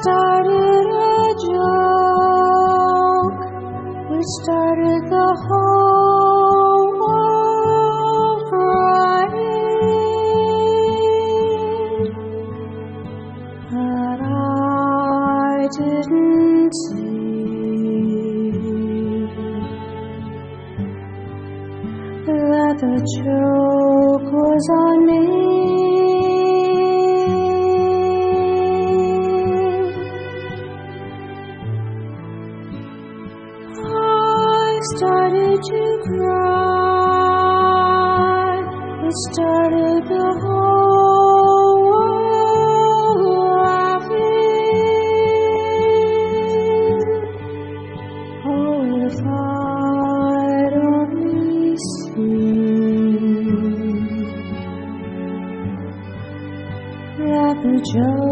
started a joke. We started the whole world crying. But I didn't see that the joke was on me. to cry. It started the whole world laughing. Oh, if I'd only seen that the joke.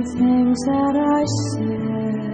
things that I said.